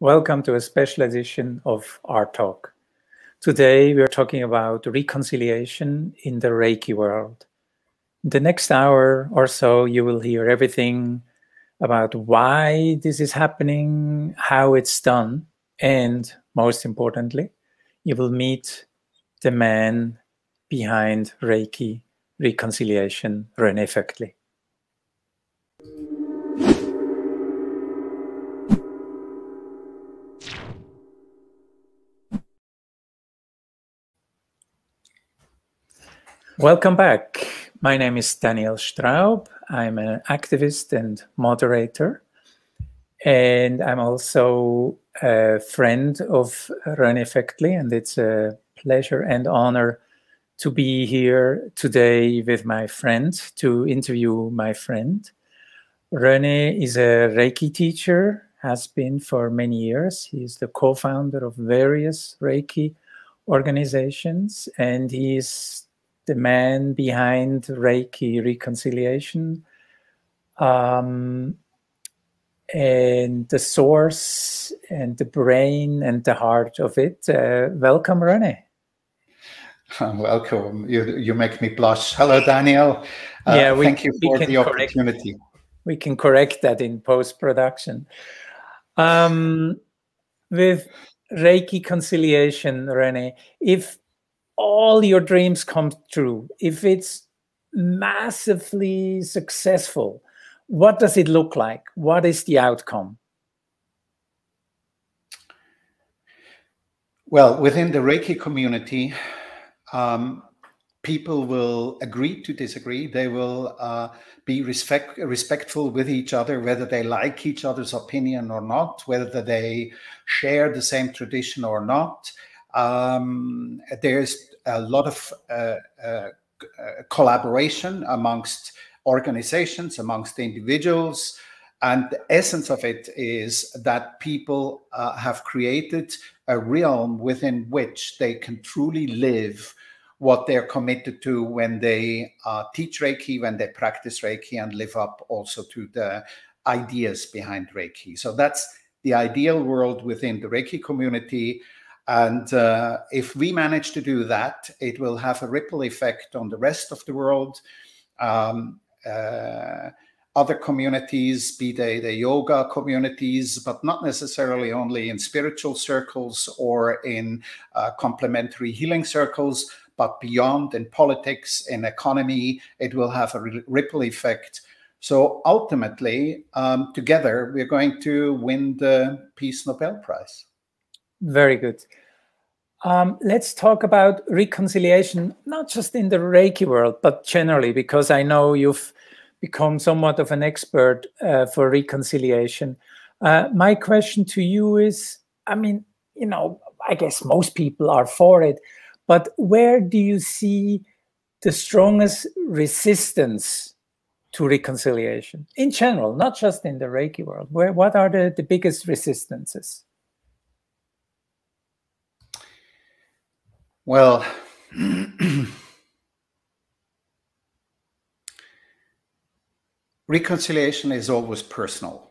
Welcome to a special edition of RTalk. Today we are talking about reconciliation in the Reiki world. In the next hour or so, you will hear everything about why this is happening, how it's done, and most importantly, you will meet the man behind Reiki reconciliation, Rene Vögtli. Welcome back. My name is Daniel Straub. I'm an activist and moderator. And I'm also a friend of Rene Vögtli, and it's a pleasure and honor to be here today with my friend to interview my friend. Rene is a Reiki teacher, has been for many years. He's the co founder of various Reiki organizations, and he's the man behind Reiki reconciliation, um, and the source and the brain and the heart of it. Uh, welcome, Rene. Welcome. You you make me blush. Hello, Daniel. Uh, yeah, we, thank you for the opportunity. Correct, we can correct that in post production. Um, with Reiki conciliation, Rene, if all your dreams come true, if it's massively successful, what does it look like? What is the outcome? Well, within the Reiki community, um, people will agree to disagree. They will uh, be respect, respectful with each other, whether they like each other's opinion or not, whether they share the same tradition or not. Um, there's a lot of uh, uh, collaboration amongst organizations, amongst individuals. And the essence of it is that people uh, have created a realm within which they can truly live what they're committed to when they uh, teach Reiki, when they practice Reiki, and live up also to the ideas behind Reiki. So that's the ideal world within the Reiki community. And uh, if we manage to do that, it will have a ripple effect on the rest of the world. Um, uh, other communities, be they the yoga communities, but not necessarily only in spiritual circles or in uh, complementary healing circles, but beyond in politics, in economy, it will have a ripple effect. So ultimately, um, together, we're going to win the Peace Nobel Prize. Very good. Um, let's talk about reconciliation, not just in the Reiki world, but generally, because I know you've become somewhat of an expert uh, for reconciliation. Uh, my question to you is I mean, you know, I guess most people are for it, but where do you see the strongest resistance to reconciliation in general, not just in the Reiki world? Where, what are the, the biggest resistances? Well, reconciliation is always personal.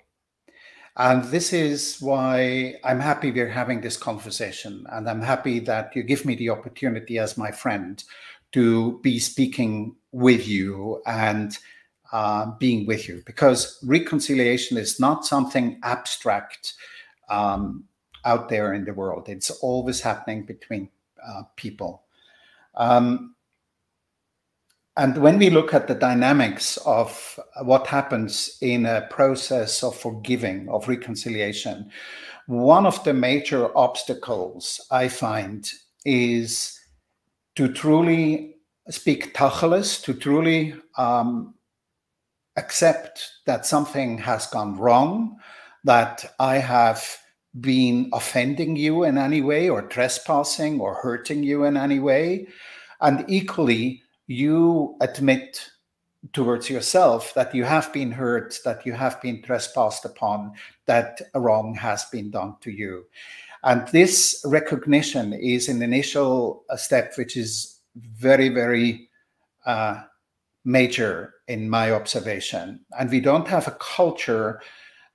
And this is why I'm happy we're having this conversation. And I'm happy that you give me the opportunity as my friend to be speaking with you and uh, being with you because reconciliation is not something abstract um, out there in the world. It's always happening between uh, people. Um, and when we look at the dynamics of what happens in a process of forgiving, of reconciliation, one of the major obstacles I find is to truly speak tacheles, to truly um, accept that something has gone wrong, that I have been offending you in any way or trespassing or hurting you in any way. And equally, you admit towards yourself that you have been hurt, that you have been trespassed upon, that a wrong has been done to you. And this recognition is an initial uh, step, which is very, very uh, major in my observation. And we don't have a culture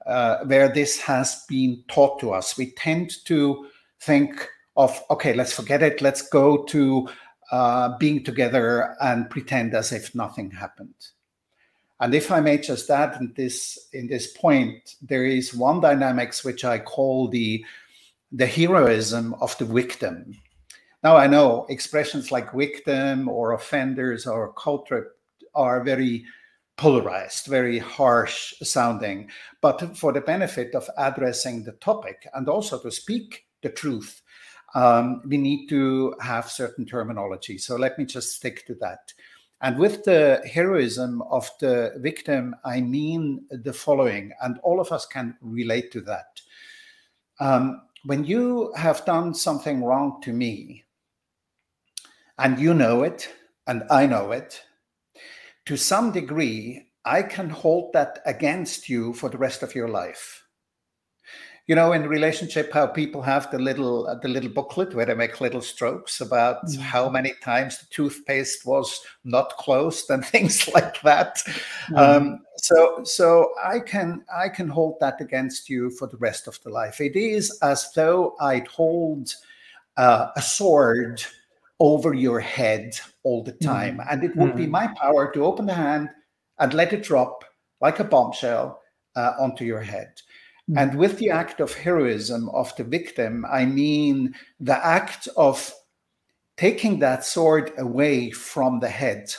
uh, where this has been taught to us. We tend to think of, okay, let's forget it. Let's go to uh, being together and pretend as if nothing happened. And if I may just add in this in this point, there is one dynamics which I call the the heroism of the victim. Now I know expressions like victim or offenders or culprit are very polarized, very harsh sounding. But for the benefit of addressing the topic and also to speak the truth, um, we need to have certain terminology. So let me just stick to that. And with the heroism of the victim, I mean the following, and all of us can relate to that. Um, when you have done something wrong to me, and you know it, and I know it, to some degree, I can hold that against you for the rest of your life. You know, in relationship, how people have the little uh, the little booklet where they make little strokes about mm-hmm. how many times the toothpaste was not closed and things like that. Mm-hmm. Um, so, so I can I can hold that against you for the rest of the life. It is as though I'd hold uh, a sword over your head all the time. Mm. And it would mm. be my power to open the hand and let it drop like a bombshell uh, onto your head. Mm. And with the act of heroism of the victim, I mean the act of taking that sword away from the head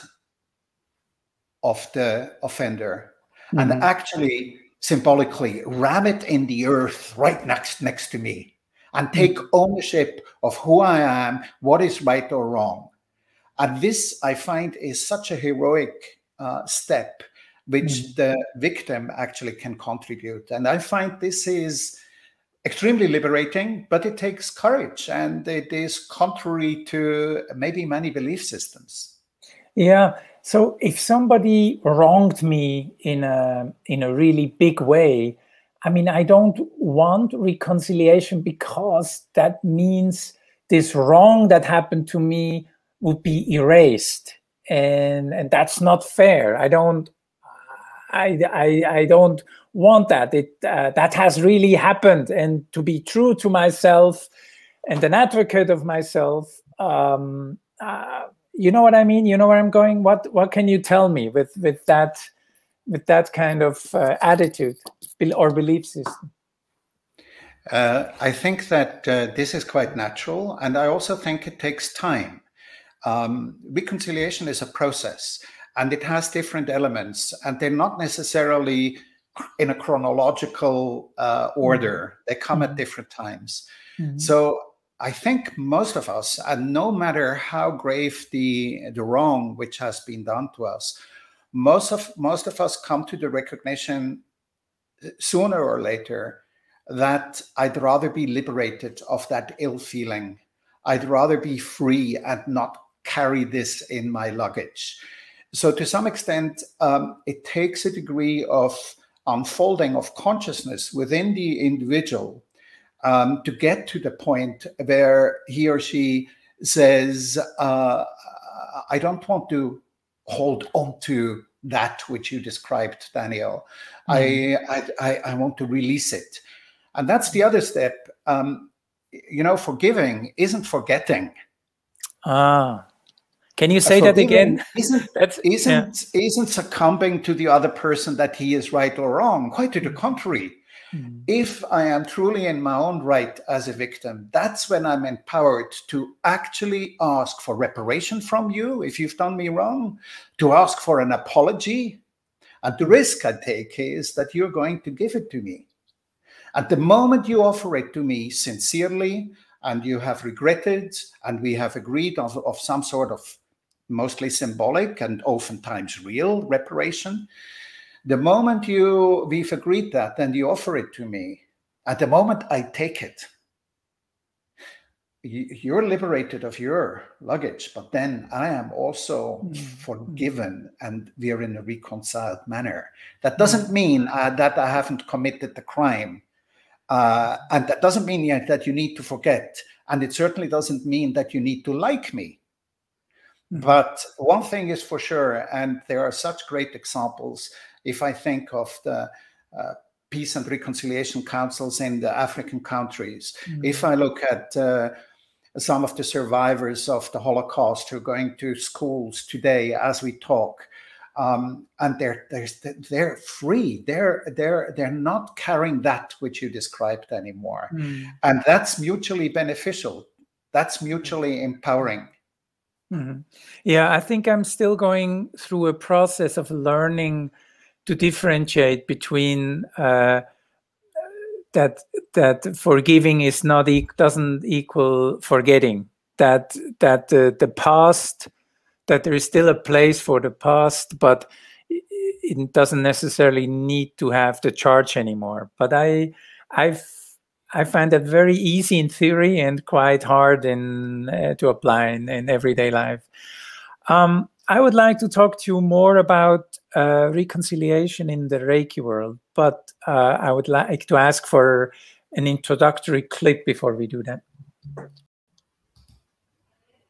of the offender and mm-hmm. actually symbolically ram it in the earth right next next to me and take ownership of who I am, what is right or wrong. And this, I find, is such a heroic uh, step which mm. the victim actually can contribute. And I find this is extremely liberating, but it takes courage and it is contrary to maybe many belief systems. Yeah. So if somebody wronged me in a in a really big way, I mean, I don't want reconciliation because that means this wrong that happened to me would be erased. And, and that's not fair. I don't, I, I, I don't want that. It, uh, that has really happened. And to be true to myself and an advocate of myself, um, uh, you know what I mean? You know where I'm going? What, what can you tell me with, with that, with that kind of uh, attitude? or belief system? Uh, I think that uh, this is quite natural, and I also think it takes time. Um, reconciliation is a process, and it has different elements, and they're not necessarily in a chronological uh, order. Mm-hmm. They come mm-hmm. at different times. Mm-hmm. So I think most of us, and no matter how grave the the wrong which has been done to us, most of most of us come to the recognition sooner or later that I'd rather be liberated of that ill feeling. I'd rather be free and not carry this in my luggage. So, to some extent, um, it takes a degree of unfolding of consciousness within the individual um, to get to the point where he or she says, uh, I don't want to hold on to that which you described, Daniel. Mm-hmm. I, I, I want to release it, and that's the other step. Um, you know, forgiving isn't forgetting. Ah, can you say that again? Isn't That's, isn't yeah. isn't succumbing to the other person that he is right or wrong? Quite to the mm. contrary. Mm. If I am truly in my own right as a victim, that's when I'm empowered to actually ask for reparation from you if you've done me wrong, to ask for an apology. And the risk I take is that you're going to give it to me. At the moment you offer it to me sincerely, and you have regretted, and we have agreed of, of some sort of mostly symbolic and oftentimes real reparation, the moment you we've agreed that, and you offer it to me. At the moment I take it, you're liberated of your luggage, but then I am also mm-hmm. forgiven and we are in a reconciled manner. That doesn't mean uh, that I haven't committed the crime. Uh, and that doesn't mean yet that you need to forget. And it certainly doesn't mean that you need to like me. Mm-hmm. But one thing is for sure, and there are such great examples if I think of the uh, peace and reconciliation councils in the African countries. Mm-hmm. If I look at uh, some of the survivors of the Holocaust who are going to schools today as we talk, um, and they're, they're they're free. They're they're they're not carrying that which you described anymore, mm. and that's mutually beneficial. That's mutually empowering. Mm-hmm. Yeah, I think I'm still going through a process of learning to differentiate between uh, that that forgiving is not e- doesn't equal forgetting. That that uh, the past that there is still a place for the past, but it doesn't necessarily need to have the charge anymore. But I, I've, I find that very easy in theory and quite hard in uh, to apply in, in everyday life. Um, I would like to talk to you more about uh, reconciliation in the Reiki world, but uh, I would like to ask for an introductory clip before we do that.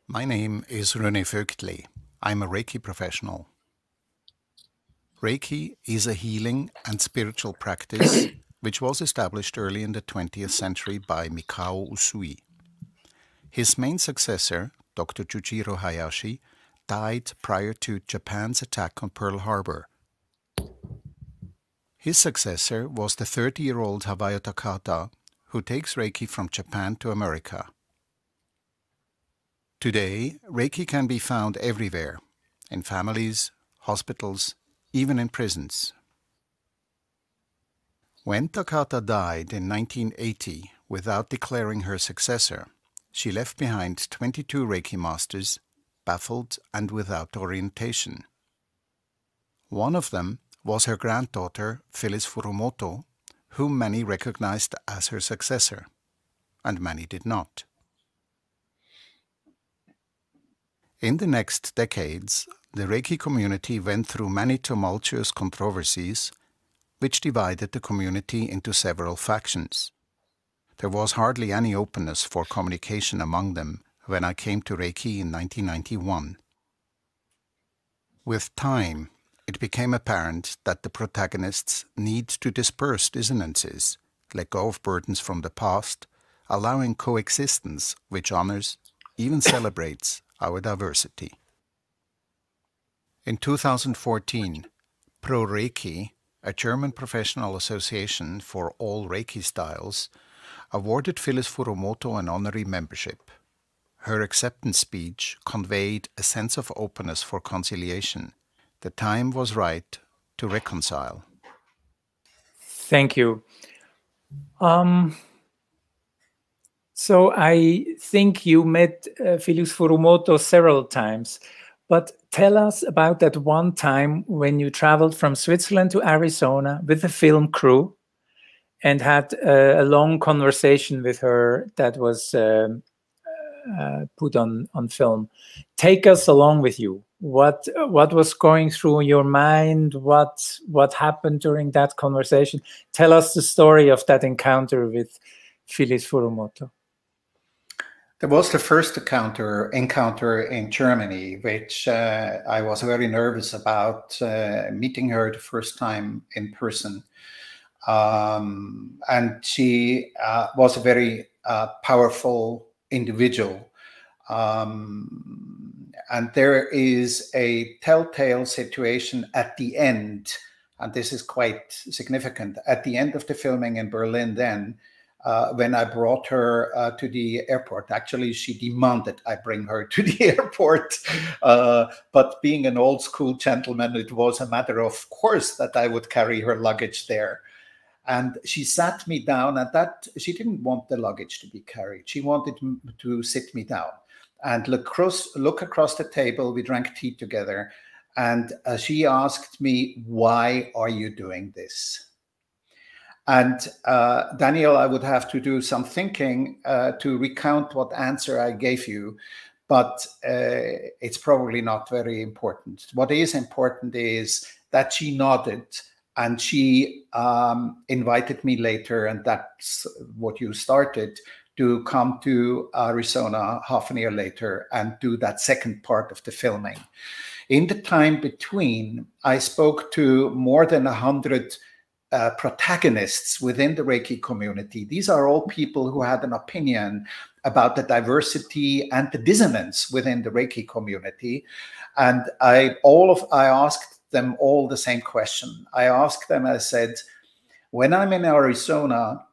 My name is René Vögtli. I'm a Reiki professional. Reiki is a healing and spiritual practice which was established early in the 20th century by Mikao Usui. His main successor, Dr. Chujiro Hayashi, died prior to Japan's attack on Pearl Harbor. His successor was the 30 year old Hawayo Takata, who takes Reiki from Japan to America. Today, Reiki can be found everywhere in families, hospitals, even in prisons. When Takata died in 1980 without declaring her successor, she left behind 22 Reiki masters, baffled and without orientation. One of them was her granddaughter, Phyllis Furumoto, whom many recognized as her successor, and many did not. In the next decades, the Reiki community went through many tumultuous controversies, which divided the community into several factions. There was hardly any openness for communication among them when I came to Reiki in 1991. With time, it became apparent that the protagonists need to disperse dissonances, let go of burdens from the past, allowing coexistence which honors, even celebrates, our diversity. In 2014, Pro Reiki, a German professional association for all Reiki styles, awarded Phyllis Furumoto an honorary membership. Her acceptance speech conveyed a sense of openness for conciliation. The time was right to reconcile. Thank you. Um, so I think you met uh, Furumoto several times, but tell us about that one time when you traveled from Switzerland to Arizona with the film crew and had uh, a long conversation with her that was um, put on on film. Take us along with you. What what was going through your mind? What what happened during that conversation? Tell us the story of that encounter with Phyllis Furumoto. There was the first encounter encounter in Germany, which uh, I was very nervous about uh, meeting her the first time in person. Um, and she uh, was a very uh, powerful individual. Um, and there is a telltale situation at the end, and this is quite significant. At the end of the filming in Berlin, then uh, when I brought her uh, to the airport. Actually, she demanded I bring her to the airport. Uh, but being an old school gentleman, it was a matter of course that I would carry her luggage there. And she sat me down, and that she didn't want the luggage to be carried. She wanted to sit me down and look across, look across the table. We drank tea together, and uh, she asked me, "Why are you doing this?" And uh, Daniel, I would have to do some thinking uh, to recount what answer I gave you, but uh, it's probably not very important. What is important is that she nodded and she um, invited me later, and that's what you started to come to Arizona half a year later and do that second part of the filming. In the time between, I spoke to more than a hundred uh, protagonists within the Reiki community. These are all people who had an opinion about the diversity and the dissonance within the Reiki community. And I all of I asked them all the same question. I asked them, I said, when I'm in Arizona,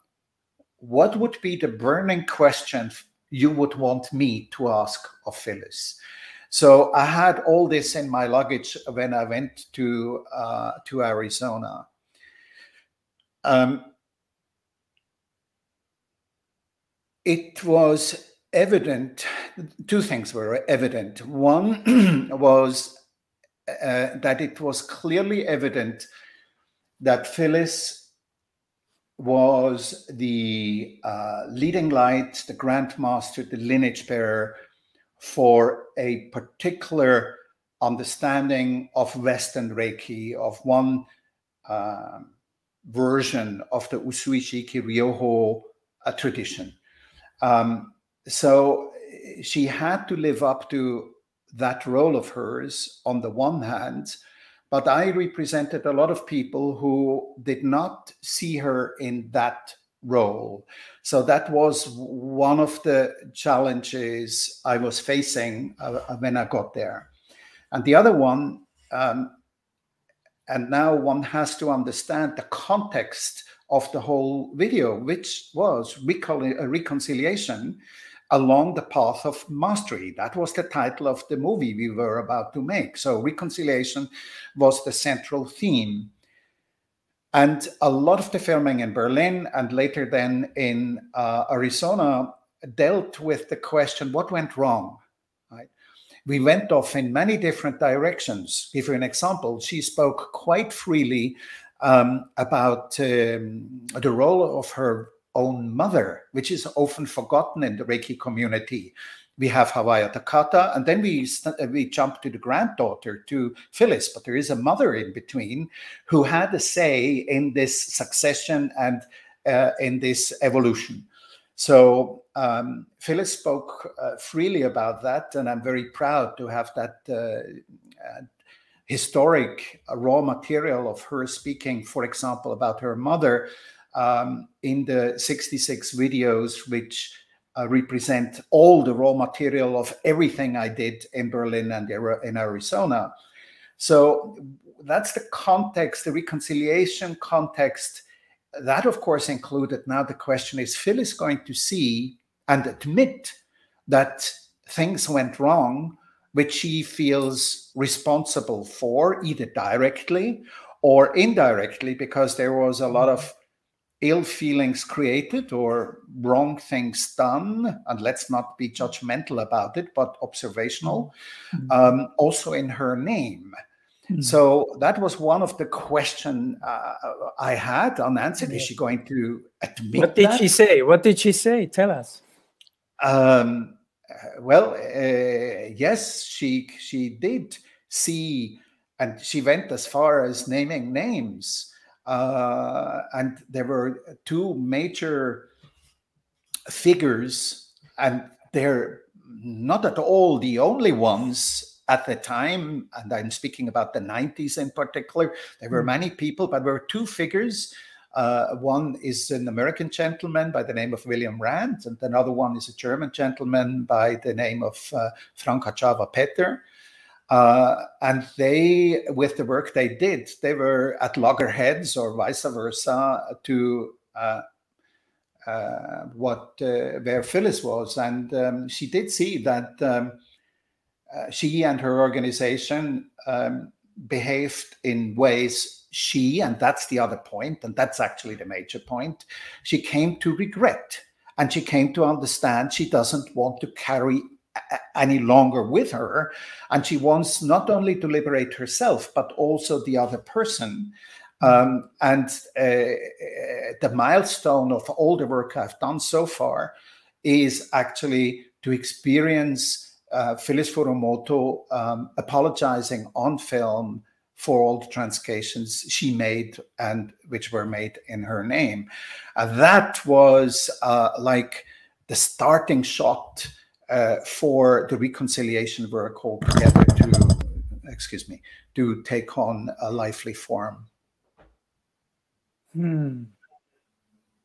what would be the burning question you would want me to ask of Phyllis? So I had all this in my luggage when I went to uh, to Arizona. Um, it was evident, two things were evident. One was uh, that it was clearly evident that Phyllis was the uh, leading light, the grandmaster, the lineage bearer for a particular understanding of Western Reiki, of one uh, version of the Usui Shiki Ryoho uh, tradition. Um, so she had to live up to that role of hers on the one hand, but I represented a lot of people who did not see her in that role. So that was one of the challenges I was facing uh, when I got there. And the other one, um, and now one has to understand the context of the whole video, which was a reconciliation along the path of mastery. That was the title of the movie we were about to make. So reconciliation was the central theme. And a lot of the filming in Berlin and later then in uh, Arizona dealt with the question what went wrong? Right? We went off in many different directions. Give you an example, she spoke quite freely um, about um, the role of her own mother, which is often forgotten in the Reiki community. We have Hawayo Takata, and then we we jump to the granddaughter, to Phyllis, but there is a mother in between who had a say in this succession and uh, in this evolution. So um, Phyllis spoke uh, freely about that, and I'm very proud to have that uh, uh historic uh, raw material of her speaking, for example, about her mother um, in the 66 videos, which uh, represent all the raw material of everything I did in Berlin and in Arizona. So that's the context, the reconciliation context. That, of course, included. Now the question is Phyllis going to see and admit that things went wrong which she feels responsible for, either directly or indirectly, because there was a lot of ill feelings created or wrong things done. And let's not be judgmental about it, but observational, mm-hmm. um, also in her name. Mm-hmm. So that was one of the question uh, I had unanswered. Is she going to admit? What did that? she say? What did she say? Tell us. Um, well, uh, yes, she she did see, and she went as far as naming names. Uh, and there were two major figures, and they're not at all the only ones at the time. And I'm speaking about the 90s in particular. There were hmm. many people, but there were two figures uh, one is an American gentleman by the name of William Rand, and another one is a German gentleman by the name of uh, Frank Arjava Petter. Uh, and they, with the work they did, they were at loggerheads or vice versa to uh, uh, what uh, where Phyllis was, and um, she did see that um, she and her organization um, behaved in ways she, and that's the other point, and that's actually the major point, she came to regret. And she came to understand she doesn't want to carry any longer with her. And she wants not only to liberate herself, but also the other person. Um, and uh, the milestone of all the work I've done so far is actually to experience uh, Phyllis Furumoto um, apologizing on film for all the transcations she made and which were made in her name. Uh, that was uh, like the starting shot uh, for the reconciliation work altogether to, excuse me, to take on a lively form. Hmm.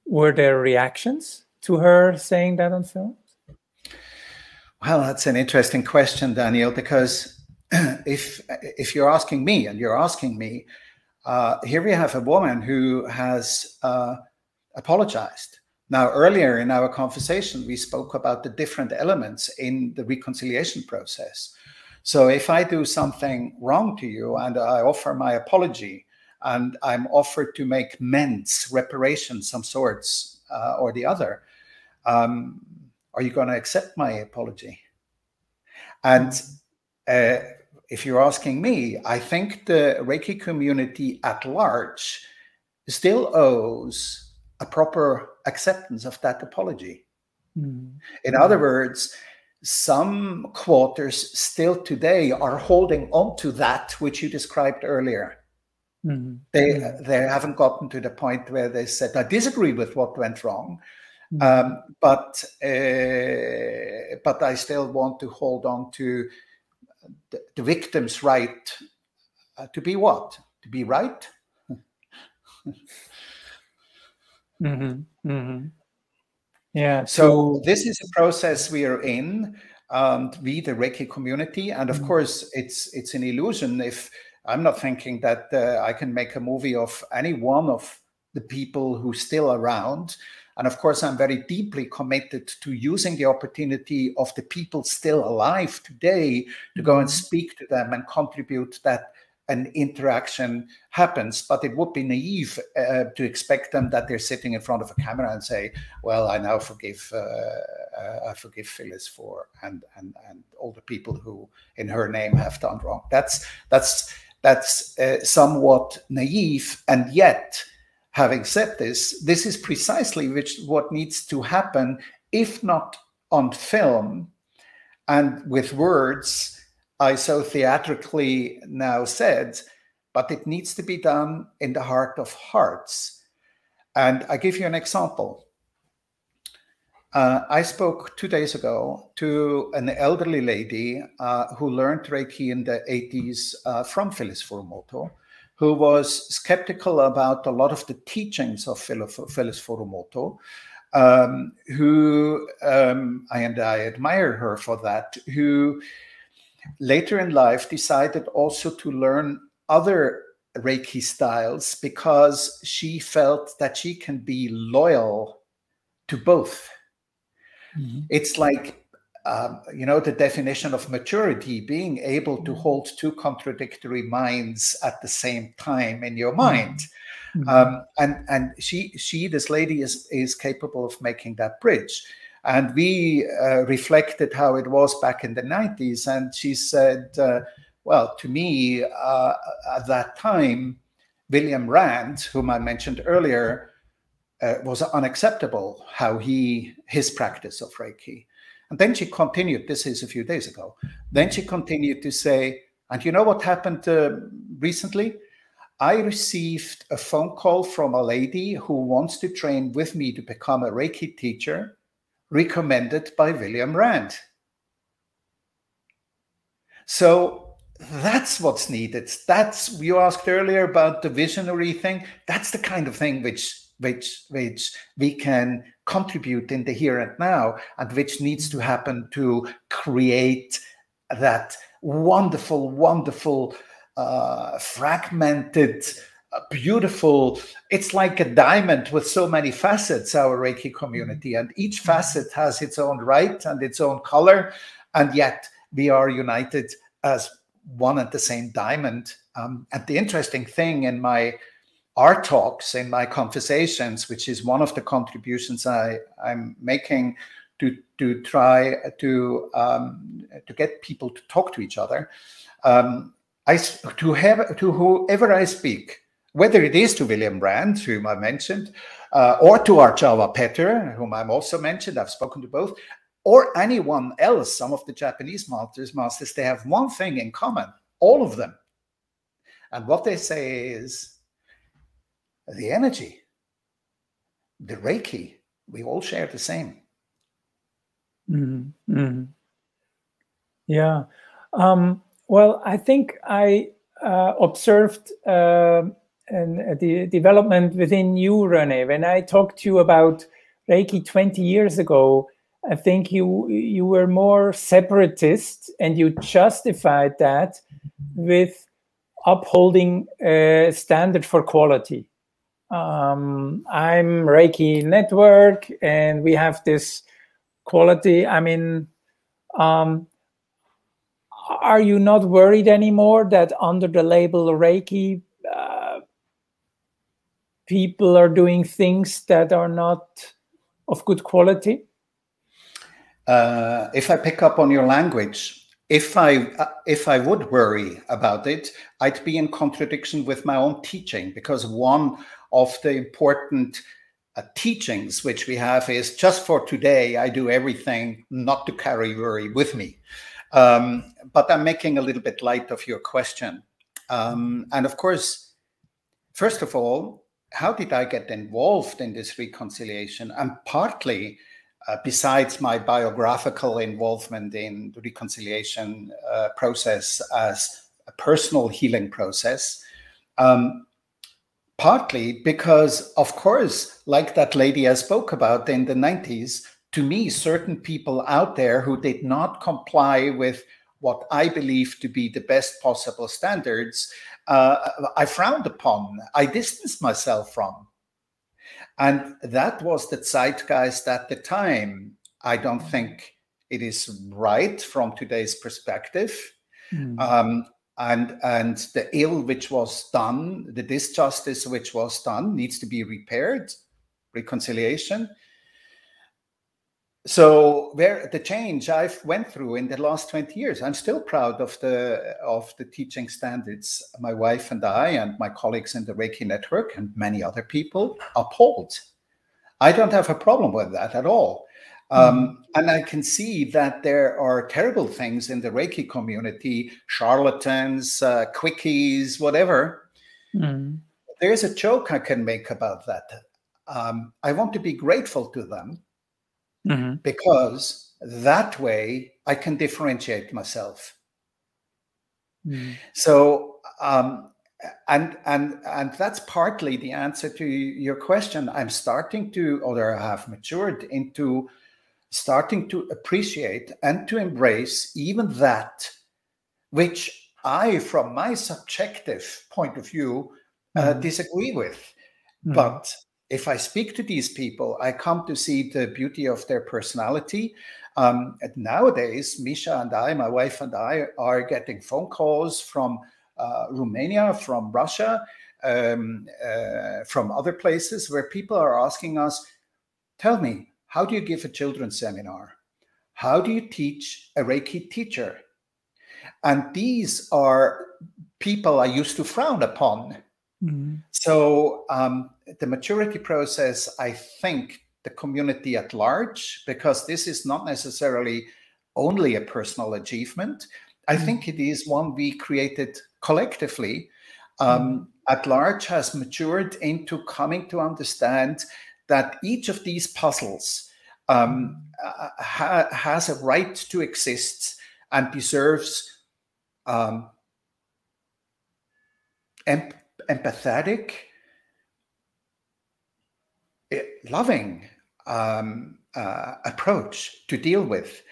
Were there reactions to her saying that on film? Well, that's an interesting question, Daniel, because if if you're asking me and you're asking me, uh, here we have a woman who has uh, apologized. Now, earlier in our conversation, we spoke about the different elements in the reconciliation process. So if I do something wrong to you and I offer my apology and I'm offered to make mends, reparations, some sorts uh, or the other, um, are you going to accept my apology? And uh, if you're asking me, I think the Reiki community at large still owes a proper acceptance of that apology. Mm. In other words, some quarters still today are holding on to that which you described earlier. Mm. They mm. they haven't gotten to the point where they said, "I disagree with what went wrong," mm. um, but uh, but I still want to hold on to the, the victim's right uh, to be what? To be right? mm-hmm. Mm-hmm. Yeah. So, so, this is a process we are in. Um, we, the Reiki community, and of mm-hmm. course, it's it's an illusion. If I'm not thinking that uh, I can make a movie of any one of the people who's still around, and of course, I'm very deeply committed to using the opportunity of the people still alive today to go and mm-hmm. speak to them and contribute that an interaction happens. But it would be naive uh, to expect them that they're sitting in front of a camera and say, "Well, I now forgive, uh, uh, I forgive Phyllis for and and and all the people who, in her name, have done wrong." That's that's that's uh, somewhat naive, and yet having said this, this is precisely which what needs to happen, if not on film and with words, I so theatrically now said, but it needs to be done in the heart of hearts. And I give you an example. Uh, I spoke two days ago to an elderly lady uh, who learned Reiki in the 80s uh, from Phyllis Furumoto who was skeptical about a lot of the teachings of Phyllis Furumoto, um, who, um, and I admire her for that, who later in life decided also to learn other Reiki styles because she felt that she can be loyal to both. Mm-hmm. It's like um, you know the definition of maturity being able to mm-hmm. hold two contradictory minds at the same time in your mind mm-hmm. um, and and she she this lady is is capable of making that bridge and we uh, reflected how it was back in the 90s and she said uh, well to me uh, at that time william rand whom i mentioned earlier uh, was unacceptable how he his practice of reiki and then she continued, this is a few days ago, then she continued to say, and you know what happened uh, recently? I received a phone call from a lady who wants to train with me to become a Reiki teacher, recommended by William Rand. So that's what's needed. That's you asked earlier about the visionary thing. That's the kind of thing which which which we can contribute in the here and now and which needs to happen to create that wonderful wonderful uh, fragmented beautiful it's like a diamond with so many facets our reiki community. And each facet has its own right and its own color. And yet we are united as one and the same diamond. Um, and the interesting thing in my art talks in my conversations, which is one of the contributions I, I'm making to to try to um, to get people to talk to each other. Um, I to have to whoever I speak, whether it is to William Rand, whom I mentioned, uh, or to Arjava Petter, whom I'm also mentioned. I've spoken to both, or anyone else. Some of the Japanese masters, masters, they have one thing in common. All of them, and what they say is the energy, the Reiki, we all share the same. Mm-hmm. Mm-hmm. Yeah. Um, well, I think I uh, observed uh, an, the development within you, Rene. When I talked to you about Reiki 20 years ago, I think you you were more separatist, and you justified that with upholding a standard for quality. Um, I'm Reiki Network, and we have this quality. I mean, um, are you not worried anymore that under the label Reiki, uh, people are doing things that are not of good quality? Uh, if I pick up on your language, if I uh, if I would worry about it, I'd be in contradiction with my own teaching because one of the important uh, teachings which we have is just for today I do everything not to carry worry with me. Um, but I'm making a little bit light of your question, um, and of course, first of all, how did I get involved in this reconciliation? And partly uh, besides my biographical involvement in the reconciliation uh, process as a personal healing process, um, partly because, of course, like that lady I spoke about in the 90s, to me, certain people out there who did not comply with what I believe to be the best possible standards, uh, I frowned upon, I distanced myself from. And that was the zeitgeist at the time. I don't think it is right from today's perspective. Mm. Um, and and the ill which was done, the disjustice which was done, needs to be repaired. Reconciliation so where the change I've went through in the last 20 years, I'm still proud of the of the teaching standards my wife and I and my colleagues in the Reiki network and many other people uphold. I don't have a problem with that at all. Um, mm. and I can see that there are terrible things in the Reiki community, charlatans, uh, quickies, whatever. Mm. There's a joke I can make about that. Um, I want to be grateful to them mm-hmm. because that way I can differentiate myself. Mm-hmm. So, um, and and and that's partly the answer to your question. I'm starting to, or I have matured into starting to appreciate and to embrace even that which I, from my subjective point of view, uh, mm-hmm. uh, disagree with. Mm-hmm. But if I speak to these people, I come to see the beauty of their personality. Um, nowadays, Misha and I, my wife and I, are getting phone calls from uh, Romania, from Russia, um, uh, from other places where people are asking us, Tell me, how do you give a children's seminar? How do you teach a Reiki teacher? And these are people I used to frown upon Mm-hmm. So um, the maturity process, I think the community at large, because this is not necessarily only a personal achievement, I mm-hmm. think it is one we created collectively. Um, mm-hmm. At large, has matured into coming to understand that each of these puzzles um, ha- has a right to exist and deserves um, empathetic, loving um, uh, approach to deal with.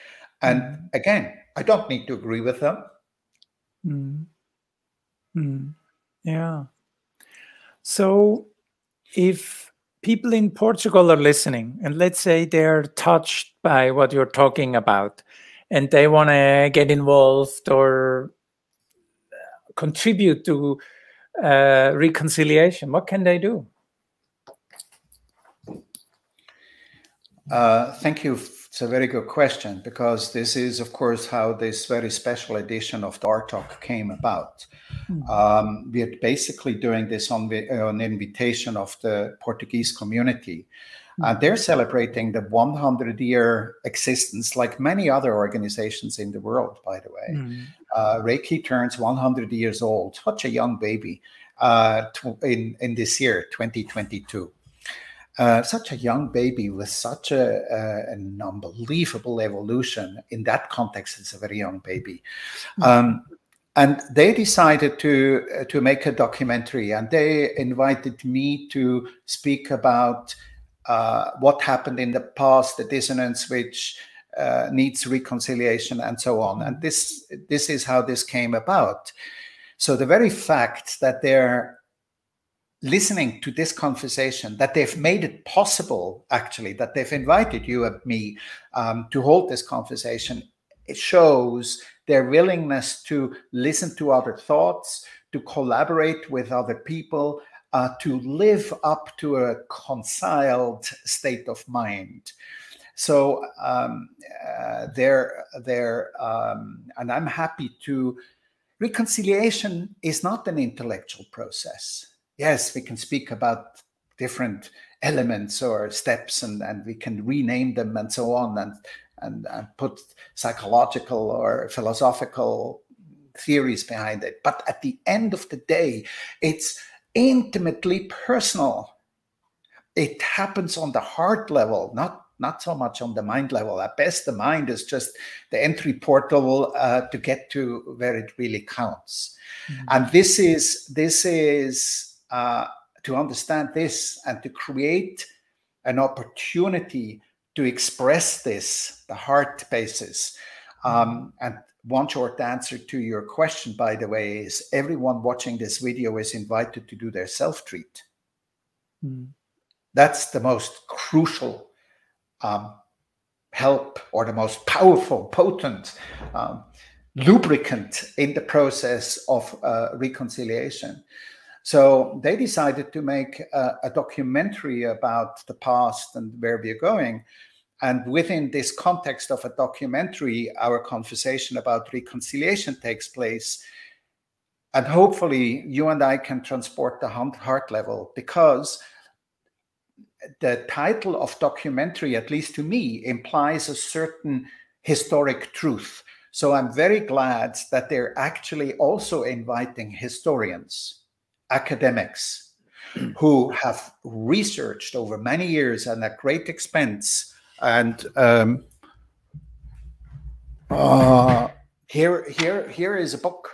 And mm. again, I don't need to agree with them. Mm. Mm. Yeah. So if people in Portugal are listening, and let's say they're touched by what you're talking about, and they want to get involved or contribute to uh, reconciliation? What can they do? Uh, thank you. It's a very good question because this is, of course, how this very special edition of the RTalk came about. Mm. Um, we are basically doing this on, the, on invitation of the Portuguese community. Uh, they're celebrating the 100 year existence, like many other organizations in the world, by the way. Mm. Uh, Reiki turns 100 years old, such a young baby, uh, in, in this year, 2022. Uh, such a young baby with such a, uh, an unbelievable evolution. In that context, it's a very young baby. Mm. Um, and they decided to uh, to make a documentary and they invited me to speak about uh, what happened in the past the dissonance which uh, needs reconciliation and so on and this this is how this came about so the very fact that they're listening to this conversation that they've made it possible actually that they've invited you and me um, to hold this conversation it shows their willingness to listen to other thoughts, to collaborate with other people, uh, to live up to a conciled state of mind. So um, uh, they're, they're um, and I'm happy to. Reconciliation is not an intellectual process. Yes, we can speak about different elements or steps and, and we can rename them and so on and and, and put psychological or philosophical theories behind it. But at the end of the day, it's intimately personal. It happens on the heart level, not not so much on the mind level. At best, the mind is just the entry portal uh, to get to where it really counts. Mm-hmm. And this is this is uh, to understand this and to create an opportunity to express this, the heart basis. Mm-hmm. Um, and one short answer to your question, by the way, is everyone watching this video is invited to do their self treat. Mm. That's the most crucial um, help or the most powerful, potent um, lubricant in the process of uh, reconciliation. So they decided to make a, a documentary about the past and where we're going. And within this context of a documentary, our conversation about reconciliation takes place. And hopefully, you and I can transport the heart level because the title of documentary, at least to me, implies a certain historic truth. So I'm very glad that they're actually also inviting historians academics who have researched over many years and at great expense. And um, uh, here, here, here is a book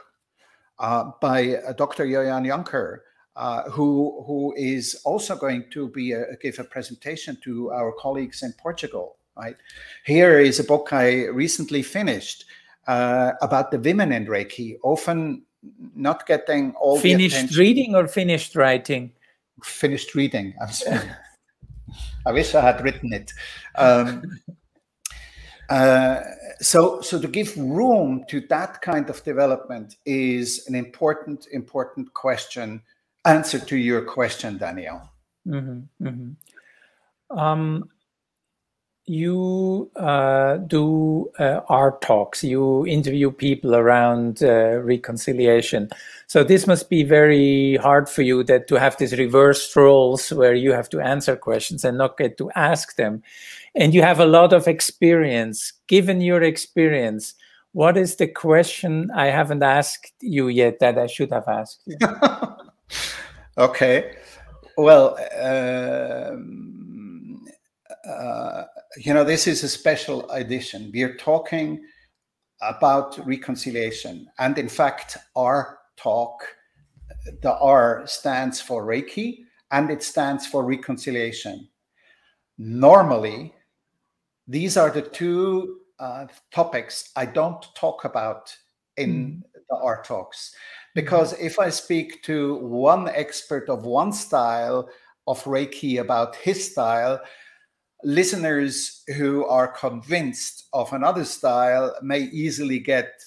uh, by uh, Dr. Johan Janker, uh, who who is also going to be a, give a presentation to our colleagues in Portugal. Right here is a book I recently finished uh, about the women in Reiki, often not getting all finished reading or finished writing? Finished reading i'm sorry i wish i had written it. Um, uh, so so to give room to that kind of development is an important important question answer to your question daniel. Mm-hmm, mm-hmm. Um, you uh, do uh, RTalks, you interview people around uh, reconciliation. So this must be very hard for you that to have these reversed roles where you have to answer questions and not get to ask them. And you have a lot of experience. Given your experience, what is the question I haven't asked you yet that I should have asked you? okay. Well, um, uh, you know, this is a special edition. We are talking about reconciliation. And in fact, our talk, the R stands for Reiki and it stands for reconciliation. Normally, these are the two uh, topics I don't talk about in mm. the R talks. Because if I speak to one expert of one style of Reiki about his style, listeners who are convinced of another style may easily get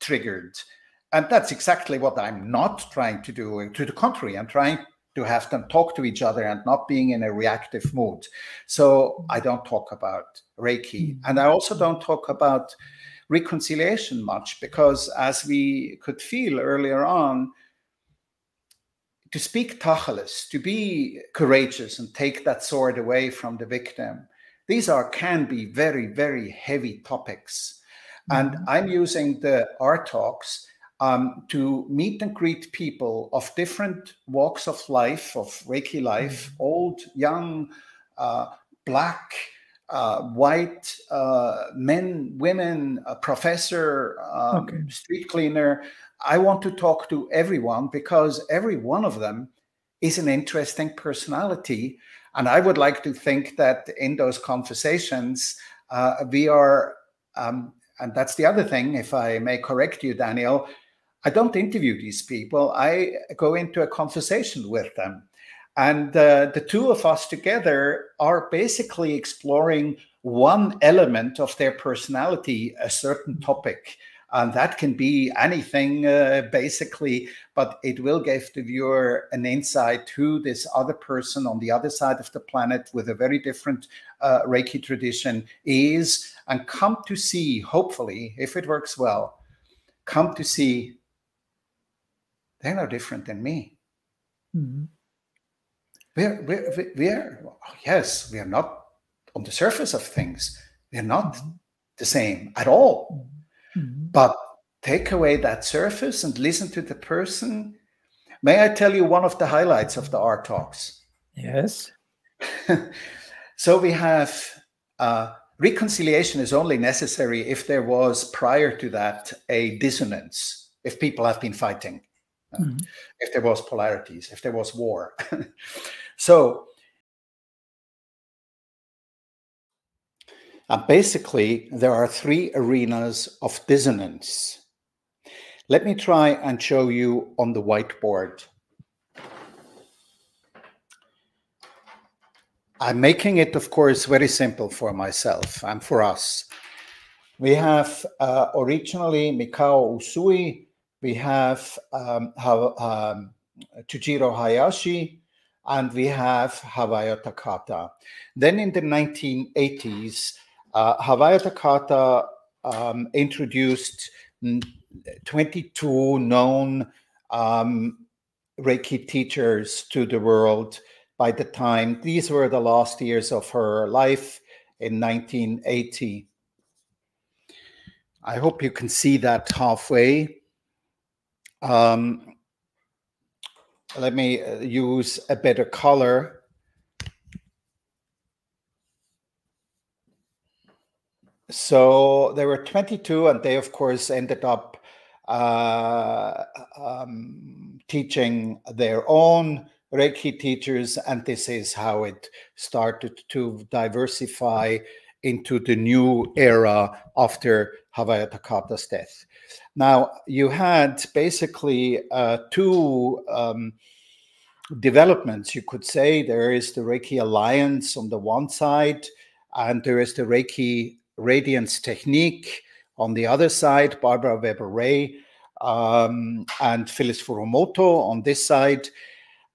triggered. And that's exactly what I'm not trying to do. To the contrary, I'm trying to have them talk to each other and not being in a reactive mood. So I don't talk about Reiki. Mm. And I also don't talk about reconciliation much because, as we could feel earlier on, to speak tacheles, to be courageous and take that sword away from the victim, these are can be very, very heavy topics. Mm-hmm. And I'm using the RTalks um, to meet and greet people of different walks of life, of Reiki life, mm-hmm. old, young, uh, black, uh, white uh, men, women, a professor, um, okay. street cleaner. I want to talk to everyone because every one of them is an interesting personality. And I would like to think that in those conversations, uh, we are, um, and that's the other thing, if I may correct you, Daniel, I don't interview these people. I go into a conversation with them. And uh, the two of us together are basically exploring one element of their personality, a certain topic. And that can be anything, uh, basically, but it will give the viewer an insight to this other person on the other side of the planet with a very different uh, Reiki tradition is, and come to see, hopefully, if it works well, come to see they're no different than me. Mm-hmm. We're, we're, we're, yes, we are not on the surface of things. We're not mm-hmm. the same at all. But take away that surface and listen to the person. May I tell you one of the highlights of the RTalks? Yes. so we have uh, reconciliation is only necessary if there was prior to that a dissonance, if people have been fighting, mm-hmm. if there was polarities, if there was war. So, uh, basically, there are three arenas of dissonance. Let me try and show you on the whiteboard. I'm making it, of course, very simple for myself and for us. We have uh, originally Mikao Usui, we have um, um, Hayashi, and we have Hawayo Takata. Then in the 1980s, uh, Hawayo Takata um, introduced 22 known um, Reiki teachers to the world by the time these were the last years of her life in 1980. I hope you can see that halfway. Um, let me uh, use a better color. So there were 22, and they, of course, ended up uh, um, teaching their own Reiki teachers, and this is how it started to diversify into the new era after Hawayo Takata's death. Now, you had basically uh, two um, developments, you could say. There is the Reiki Alliance on the one side, and there is the Reiki Radiance Technique on the other side, Barbara Weber Ray um, and Phyllis Furumoto on this side.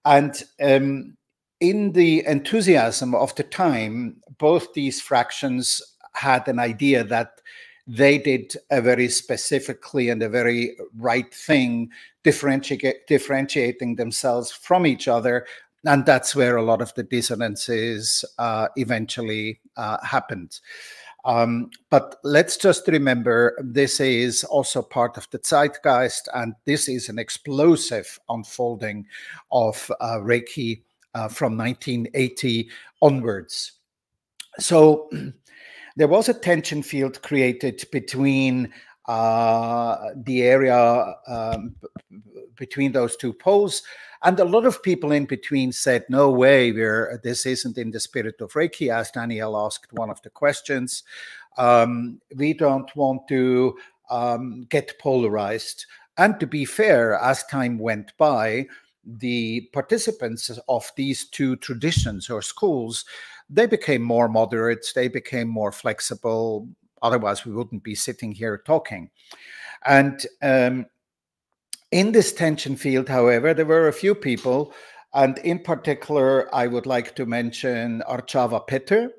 And um, in the enthusiasm of the time, both these fractions had an idea that they did a very specifically and a very right thing, differentiating themselves from each other. And that's where a lot of the dissonances uh, eventually uh, happened. Um, but let's just remember this is also part of the zeitgeist, and this is an explosive unfolding of uh, Reiki uh, from 1980 onwards. So there was a tension field created between uh, the area um, between those two poles. And a lot of people in between said, no way, we're, this isn't in the spirit of Reiki, as Daniel asked one of the questions. Um, we don't want to um, get polarized. And to be fair, as time went by, the participants of these two traditions or schools they became more moderate, they became more flexible. Otherwise, we wouldn't be sitting here talking. And um, in this tension field, however, there were a few people, and in particular, I would like to mention Arjava Petter.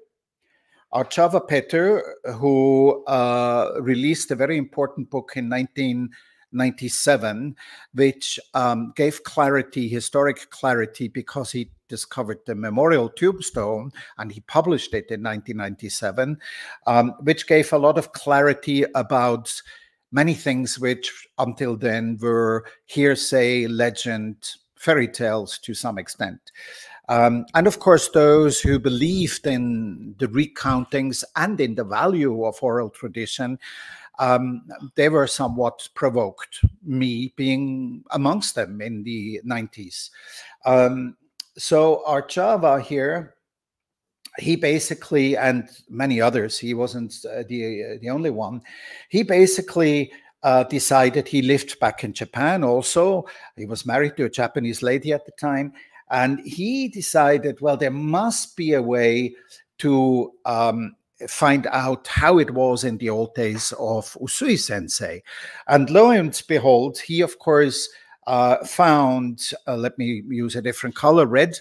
Arjava Petter, who uh, released a very important book in 1997, which um, gave clarity, historic clarity, because he discovered the memorial tombstone and he published it in 1997, um, which gave a lot of clarity about many things which until then were hearsay, legend, fairy tales to some extent. Um, and of course, those who believed in the recountings and in the value of oral tradition, um, they were somewhat provoked, me being amongst them in the 90s. Um, so Arjava here, he basically, and many others, he wasn't uh, the, uh, the only one, he basically uh, decided he lived back in Japan also. He was married to a Japanese lady at the time and he decided, well, there must be a way to um, find out how it was in the old days of Usui sensei. And lo and behold, he, of course, uh, found, uh, let me use a different color, red.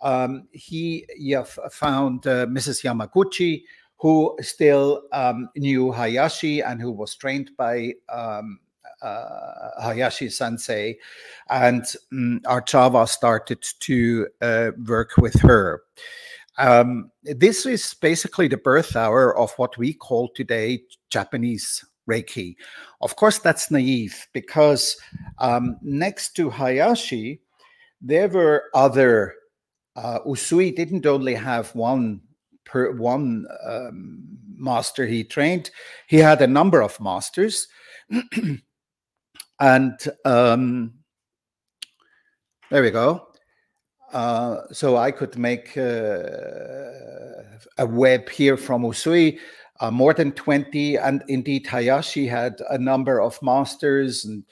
Um, he yeah, found uh, Mrs. Yamaguchi, who still um, knew Hayashi and who was trained by um, uh, Hayashi Sensei, and um, Arjava started to uh, work with her. Um, this is basically the birth hour of what we call today Japanese Reiki. Of course, that's naive because um, next to Hayashi, there were other. Uh, Usui didn't only have one per one um, master he trained; he had a number of masters. And um, there we go. Uh, so I could make uh, a web here from Usui, uh, more than 20. And indeed, Hayashi had a number of masters and,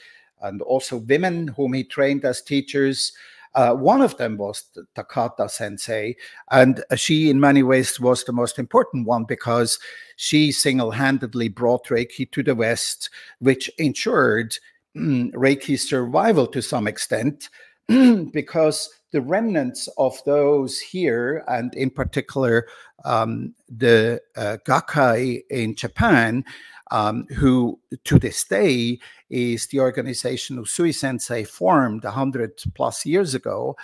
and also women whom he trained as teachers. Uh, one of them was Takata sensei, and she, in many ways, was the most important one because she single handedly brought Reiki to the West, which ensured Mm, Reiki survival to some extent because the remnants of those here, and in particular um, the uh, Gakkai in Japan, um, who to this day is the organization Usui Sensei formed 100 plus years ago,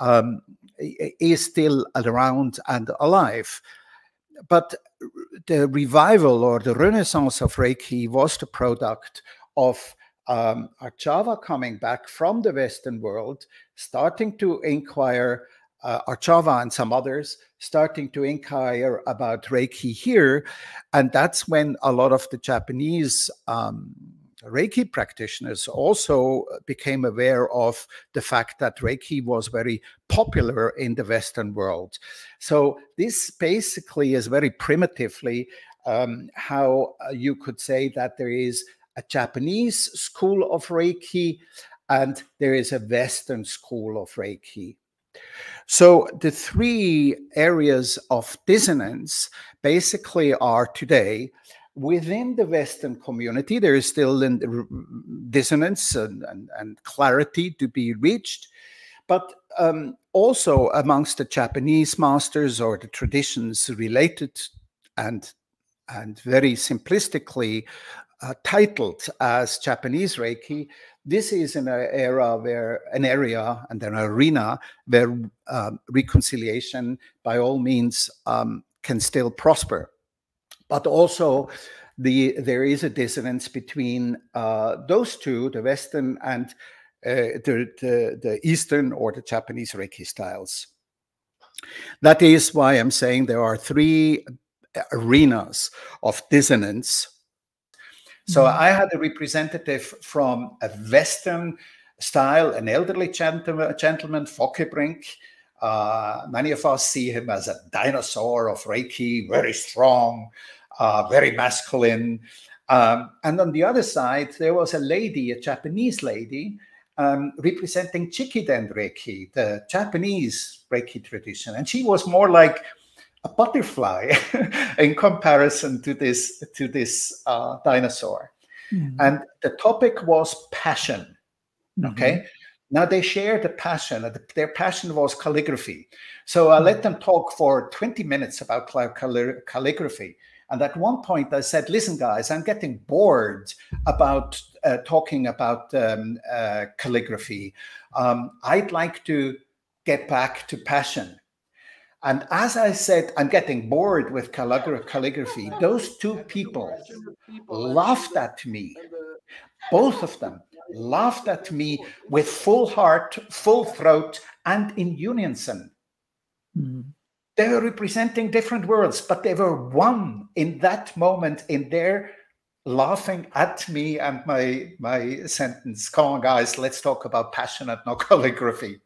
um, is still around and alive. But the revival or the renaissance of Reiki was the product of um, Arjava coming back from the Western world, starting to inquire, uh, Arjava and some others starting to inquire about Reiki here. And that's when a lot of the Japanese um, Reiki practitioners also became aware of the fact that Reiki was very popular in the Western world. So, this basically is very primitively um, how uh, you could say that there is a Japanese school of Reiki and there is a Western school of Reiki. So the three areas of dissonance basically are today within the Western community, there is still dissonance and, and, and clarity to be reached, but um, also amongst the Japanese masters or the traditions related and and very simplistically uh, titled as Japanese Reiki, this is an era where an area and an arena where um, reconciliation, by all means, um, can still prosper. But also, the there is a dissonance between uh, those two, the Western and uh, the, the, the Eastern or the Japanese Reiki styles. That is why I'm saying there are three arenas of dissonance so mm-hmm. I had a representative from a Western style, an elderly gentleman, gentleman Brink. Uh, many of us see him as a dinosaur of Reiki, very strong, uh, very masculine. Um, and on the other side, there was a lady, a Japanese lady, um, representing Jikiden Reiki, the Japanese Reiki tradition. And she was more like a butterfly in comparison to this to this uh, dinosaur. Mm-hmm. And the topic was passion. Mm-hmm. Okay. Now they shared the passion. Their passion was calligraphy. So I mm-hmm. let them talk for 20 minutes about calligraphy. And at one point, I said, "Listen, guys, I'm getting bored about uh, talking about um, uh, calligraphy. Um, I'd like to get back to passion." And as I said, I'm getting bored with calligraphy. Those two people laughed at me, both of them laughed at me with full heart, full throat, and in unison. Mm. They were representing different worlds, but they were one in that moment in their laughing at me and my my sentence. Come on, guys, let's talk about passion and not calligraphy.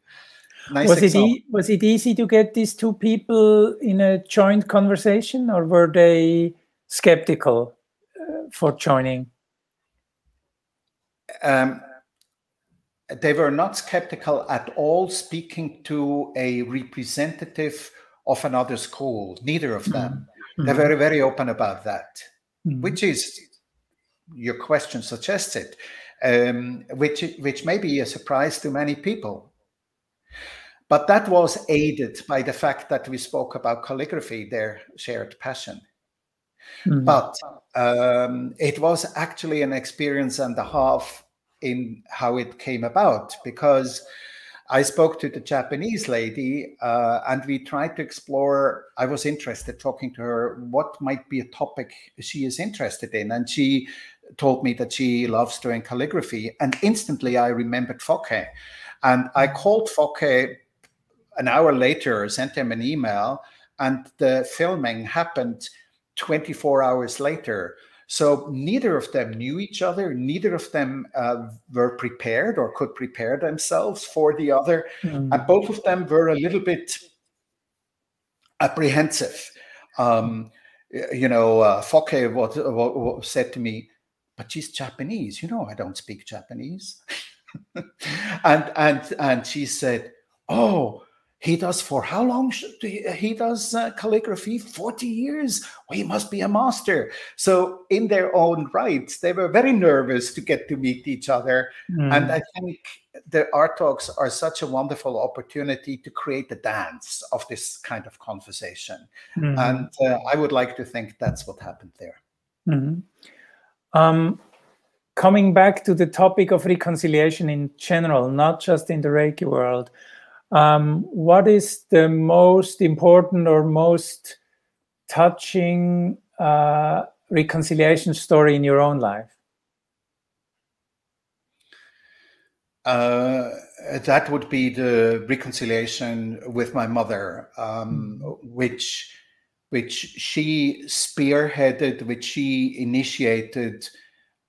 Nice was example. it e was it easy to get these two people in a joint conversation, or were they skeptical uh, for joining? Um, they were not skeptical at all speaking to a representative of another school neither of them mm -hmm. they're very very open about that mm -hmm. which is your question suggested um, which which may be a surprise to many people but that was aided by the fact that we spoke about calligraphy their shared passion mm -hmm. but um, it was actually an experience and a half in how it came about because I spoke to the Japanese lady uh, and we tried to explore. I was interested talking to her what might be a topic she is interested in. And she told me that she loves doing calligraphy. And instantly I remembered Fokke. And I called Fokke an hour later, sent him an email, and the filming happened 24 hours later. So neither of them knew each other. Neither of them uh, were prepared or could prepare themselves for the other. Mm. And both of them were a little bit apprehensive. Um, you know, uh, Fokke what, what, what said to me, but she's Japanese. You know, I don't speak Japanese. and and and she said, "Oh, he does for how long he does uh, calligraphy 40 years well, he must be a master so in their own rights they were very nervous to get to meet each other mm. and i think the RTalks are such a wonderful opportunity to create the dance of this kind of conversation mm. and uh, i would like to think that's what happened there mm. um, coming back to the topic of reconciliation in general not just in the reiki world um, what is the most important or most touching uh, reconciliation story in your own life? Uh, that would be the reconciliation with my mother, um, which which she spearheaded, which she initiated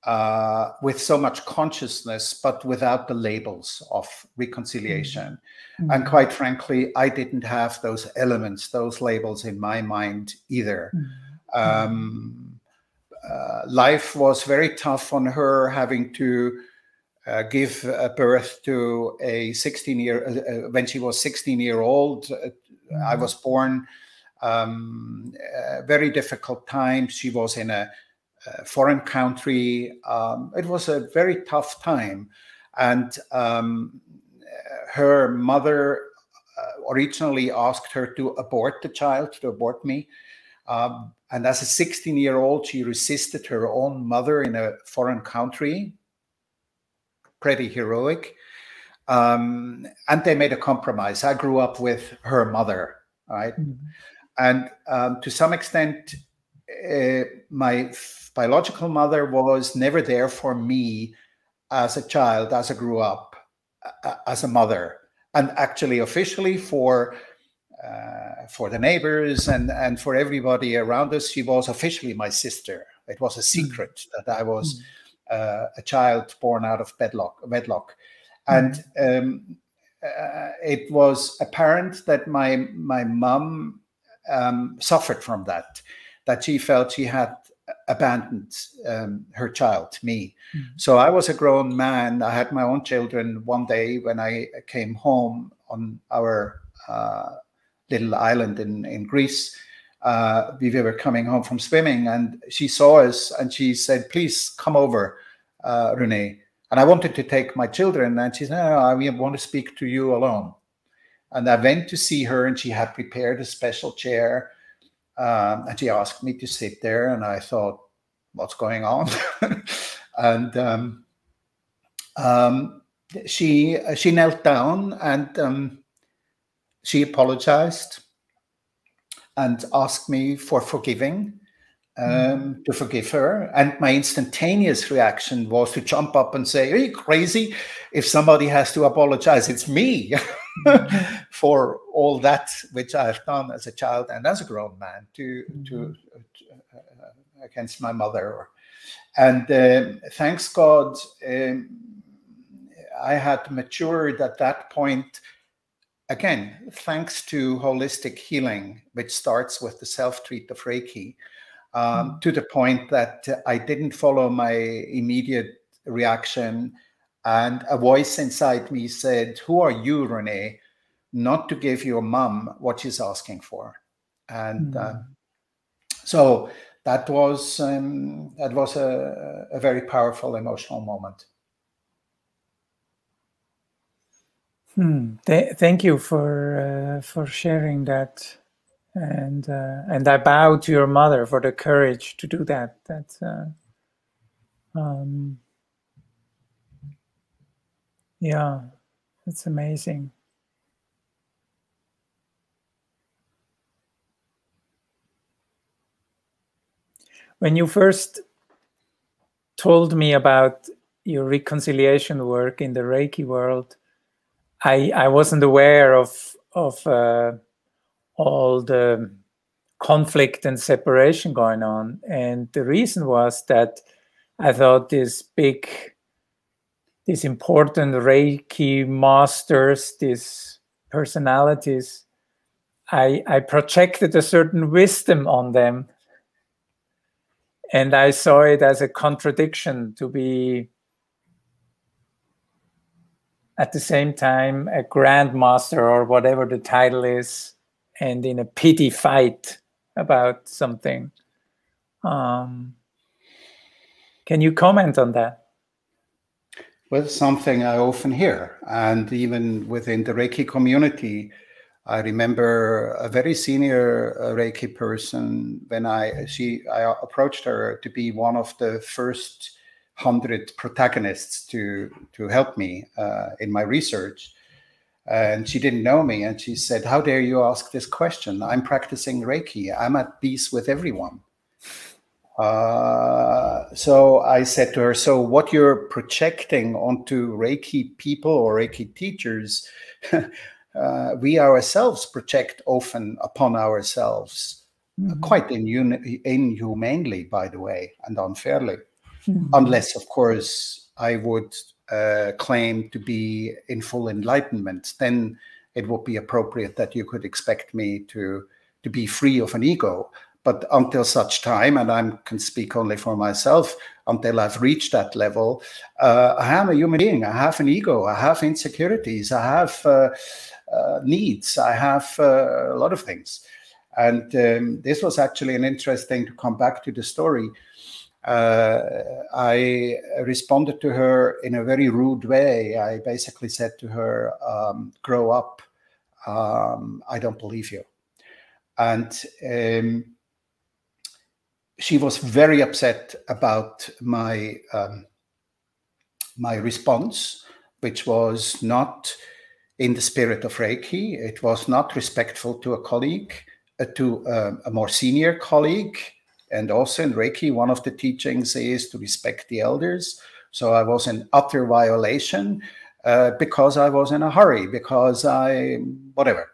uh, with so much consciousness, but without the labels of reconciliation. Mm-hmm. And quite frankly, I didn't have those elements, those labels in my mind either. Mm-hmm. Um, uh, life was very tough on her, having to uh, give birth to a 16 year uh, uh, when she was 16 year old. Mm-hmm. I was born. Um, very difficult time. She was in a foreign country. Um, it was a very tough time. And um, her mother uh, originally asked her to abort the child, to abort me. Um, and as a 16 year old, she resisted her own mother in a foreign country. Pretty heroic. Um, and they made a compromise. I grew up with her mother, right? Mm -hmm. And um, to some extent, uh, my biological mother was never there for me as a child, as I grew up, uh, as a mother, and actually officially for uh, for the neighbors and and for everybody around us, she was officially my sister. It was a hmm. secret that I was mm. a child born out of bedlock, wedlock. Hmm. And um, uh, it was apparent that my my mom um, suffered from that, that she felt she had abandoned um, her child, to me. Mm. So I was a grown man. I had my own children. One day when I came home on our uh, little island in, in Greece, uh, we were coming home from swimming and she saw us and she said, please come over, uh, Rene. And I wanted to take my children and she said, no, I want to speak to you alone. And I went to see her and she had prepared a special chair um, and she asked me to sit there, and I thought, what's going on? and um, um, she she knelt down and um, she apologized and asked me for forgiving um, mm. to forgive her. And my instantaneous reaction was to jump up and say, Are you crazy? If somebody has to apologize, it's me. for all that which I've done as a child and as a grown man to, to, to uh, against my mother. And um, thanks God, um, I had matured at that point. Again, thanks to holistic healing, which starts with the self treat of Reiki um, mm. to the point that I didn't follow my immediate reaction. And a voice inside me said, Who are you, Rene, not to give your mom what she's asking for? And mm. uh, so that was um, that was a, a very powerful emotional moment. Hmm. Th- thank you for uh, for sharing that and uh, and I bow to your mother for the courage to do that. That uh, um, yeah, it's amazing. When you first told me about your reconciliation work in the Reiki world, I I wasn't aware of of uh, all the conflict and separation going on. And the reason was that I thought this big, these important Reiki masters, these personalities, I, I projected a certain wisdom on them. And I saw it as a contradiction to be at the same time a grandmaster or whatever the title is and in a pity fight about something. Um, can you comment on that? Well, something I often hear, and even within the Reiki community, I remember a very senior uh, Reiki person when I she I approached her to be one of the first hundred protagonists to to help me uh, in my research, and she didn't know me and she said how dare you ask this question? I'm practicing reiki. I'm at peace with everyone uh, so i said to her so what you're projecting onto reiki people or reiki teachers uh, we ourselves project often upon ourselves mm-hmm. quite inhum- inhumanely by the way and unfairly mm-hmm. unless of course i would uh, claim to be in full enlightenment, then it would be appropriate that you could expect me to to be free of an ego. But until such time, and I can speak only for myself, until I've reached that level, uh, I am a human being. I have an ego. I have insecurities. I have uh, uh needs. I have uh, a lot of things. And um, this was actually an interesting to come back to the story uh, I responded to her in a very rude way. I basically said to her, um, "Grow up. Um, I don't believe you." And um, she was very upset about my um, my response, which was not in the spirit of Reiki. It was not respectful to a colleague, uh, to uh, a more senior colleague and also in Reiki, one of the teachings is to respect the elders. So I was in utter violation uh, because I was in a hurry, because I, whatever.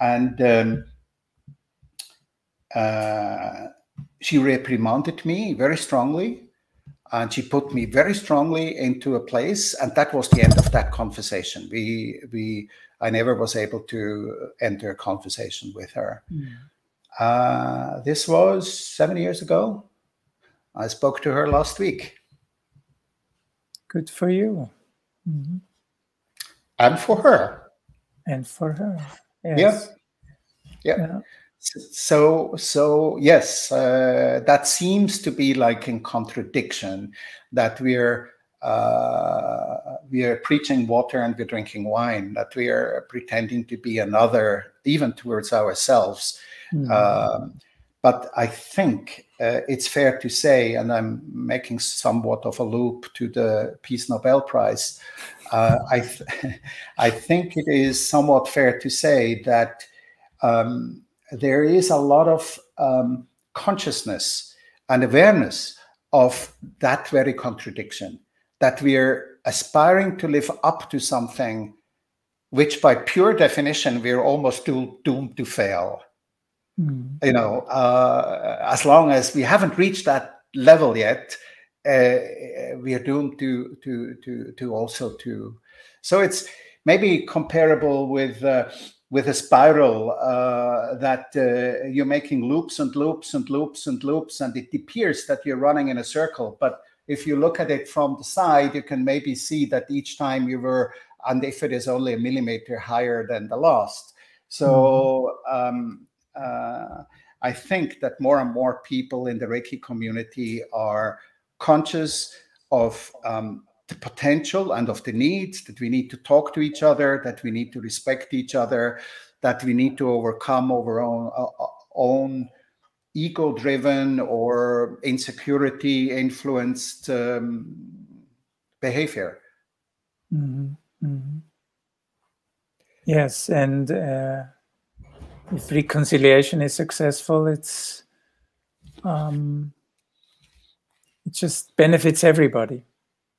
And um, uh, she reprimanded me very strongly and she put me very strongly into a place and that was the end of that conversation we we i never was able to enter a conversation with her mm. Uh, this was seven years ago. I spoke to her last week. Good for you. Mm-hmm. And for her. And for her. Yes. Yeah. yeah. yeah. So, so yes, uh, that seems to be like in contradiction that we're uh, we are preaching water and we're drinking wine. That we are pretending to be another, even towards ourselves Mm. Um, but I think uh, it's fair to say, and I'm making somewhat of a loop to the Peace Nobel Prize. Uh, I, th- I think it is somewhat fair to say that um, there is a lot of um, consciousness and awareness of that very contradiction, that we're aspiring to live up to something which by pure definition we're almost doomed to fail. Mm. You know, uh, as long as we haven't reached that level yet, uh, we are doomed to to to to also to. So it's maybe comparable with uh, with a spiral uh, that uh, you're making loops and loops and loops and loops, and it appears that you're running in a circle. But if you look at it from the side, you can maybe see that each time you were, and if it is only a millimeter higher than the last. So mm-hmm. um, uh, I think that more and more people in the Reiki community are conscious of um, the potential and of the needs that we need to talk to each other, that we need to respect each other, that we need to overcome our own, uh, uh own ego driven or insecurity influenced um, behavior. Mm-hmm. Mm-hmm. Yes, and uh, if reconciliation is successful, it's um, it just benefits everybody.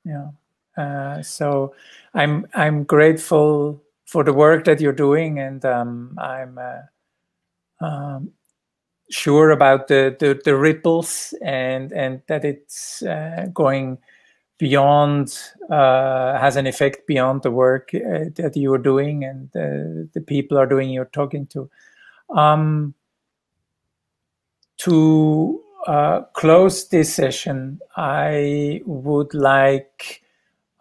Yeah. Uh, so I'm I'm grateful for the work that you're doing, and um, I'm uh, um, sure about the, the, the ripples and and that it's uh, going beyond uh, has an effect beyond the work uh, that you're doing and the people are doing you're talking to. Um, to close this session, I would like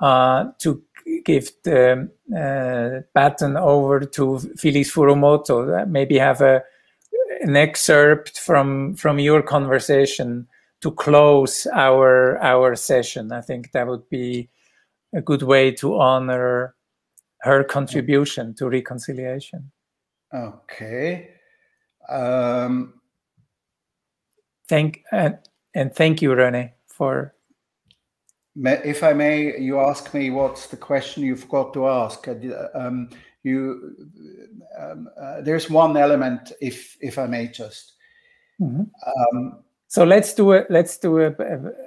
uh, to give the uh, baton over to Phyllis Furumoto. Maybe have a an excerpt from from your conversation to close our our session. I think that would be a good way to honor her contribution to reconciliation. Okay. Um, thank and, and thank you, Rene, for. If I may, you ask me what's the question you forgot to ask. Uh, um, you, um, uh, there's one element, if if I may just. Mm-hmm. Um, so let's do it. Let's do it.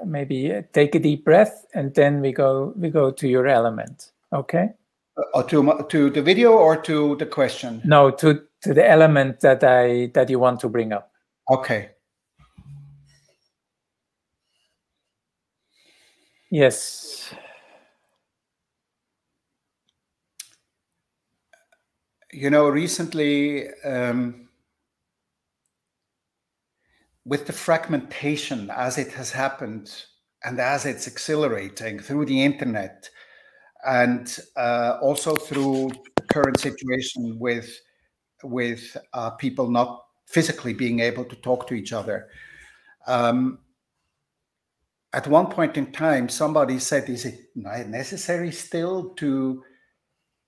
Maybe take a deep breath, and then we go we go to your element. Okay. Or to to the video or to the question? No, to to the element that I that you want to bring up. Okay. Yes. You know, recently, um, with the fragmentation as it has happened and as it's accelerating through the internet, and uh, also through the current situation with with uh, people not physically being able to talk to each other. Um, at one point in time, somebody said, "Is it necessary still to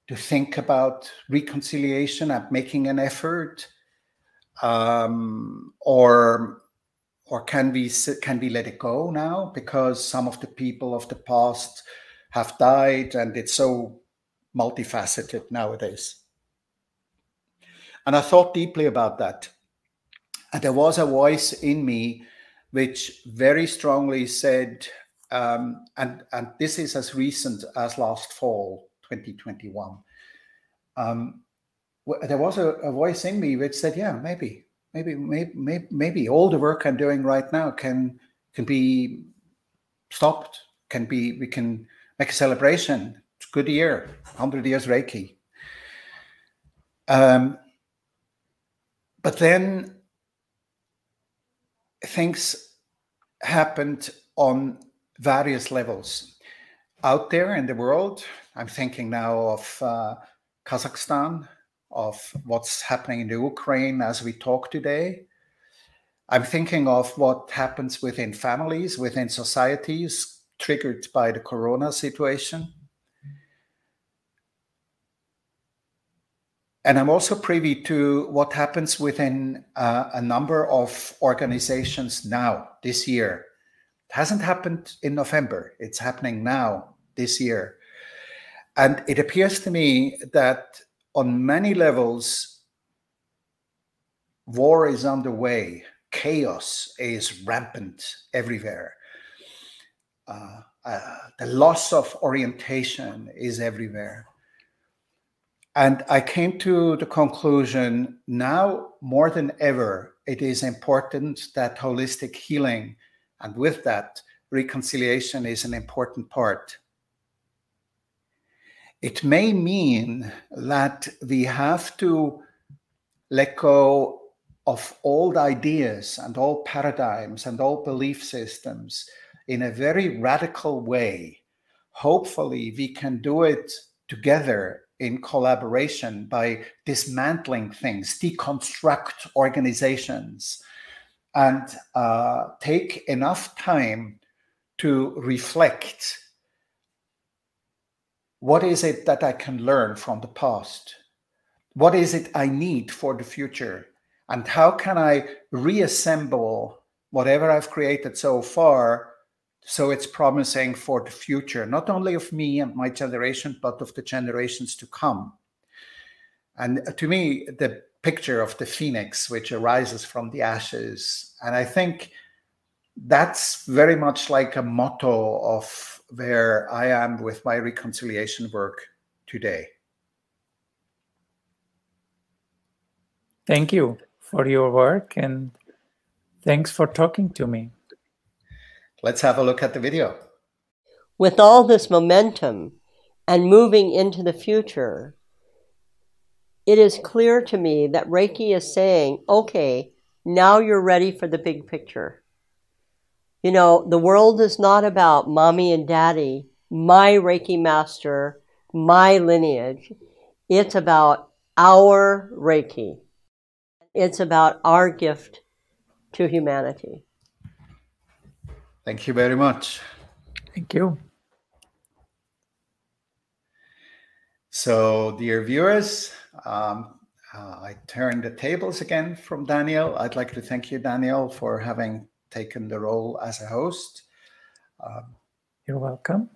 to think about reconciliation and making an effort, um, or or can we can we let it go now because some of the people of the past have died and it's so multifaceted nowadays?" And I thought deeply about that. And there was a voice in me which very strongly said, um, and, and this is as recent as last fall, 2021. Um, there was a, a, voice in me which said, yeah, maybe, maybe, maybe, maybe, all the work I'm doing right now can can be stopped, can be, we can make a celebration. It's a good year, 100 years Reiki. Um, but then things happened on various levels out there in the world. I'm thinking now of uh, Kazakhstan, of what's happening in the Ukraine as we talk today. I'm thinking of what happens within families, within societies, triggered by the corona situation. And I'm also privy to what happens within uh, a number of organizations now, this year. It hasn't happened in November, it's happening now, this year. And it appears to me that on many levels, war is underway chaos is rampant everywhere. Uh, uh, the loss of orientation is everywhere. And I came to the conclusion now more than ever, it is important that holistic healing and with that, reconciliation is an important part. It may mean that we have to let go of old ideas and old paradigms and old belief systems in a very radical way. Hopefully, we can do it together in collaboration by dismantling things, deconstruct organizations, and uh, take enough time to reflect what is it that I can learn from the past? What is it I need for the future? And how can I reassemble whatever I've created so far so it's promising for the future, not only of me and my generation, but of the generations to come? And to me, the picture of the phoenix which arises from the ashes, and I think that's very much like a motto of where I am with my reconciliation work today. Thank you for your work and thanks for talking to me. Let's have a look at the video. With all this momentum and moving into the future, it is clear to me that Reiki is saying, okay, now you're ready for the big picture. You know, the world is not about mommy and daddy, my Reiki master, my lineage. It's about our Reiki. It's about our gift to humanity. Thank you very much. Thank you. So, dear viewers, um, uh, I turn the tables again from Daniel. I'd like to thank you, Daniel, for having taken the role as a host. Um, You're welcome.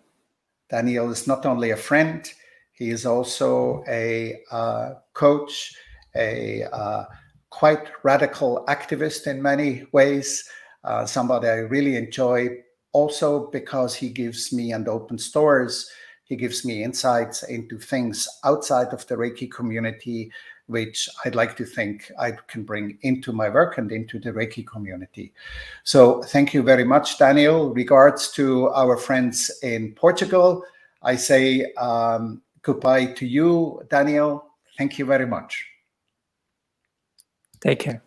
Daniel is not only a friend, he is also a uh, coach, a uh, quite radical activist in many ways, uh, somebody I really enjoy also because he gives me and opens doors. He gives me insights into things outside of the Reiki community which I'd like to think I can bring into my work and into the Reiki community. So thank you very much, Daniel. Regards to our friends in Portugal, I say um, goodbye to you, Daniel. Thank you very much. Take care.